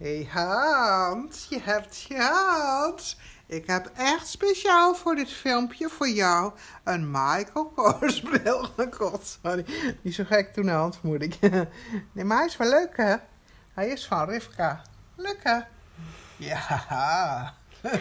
Hey Hans, je hebt Hans. Ik heb echt speciaal voor dit filmpje voor jou een Michael Kors bril gekocht. Sorry, niet zo gek toen aan moet ik. Nee, maar hij is wel leuk hè. Hij is van Rivka. Leuk hè? Ja.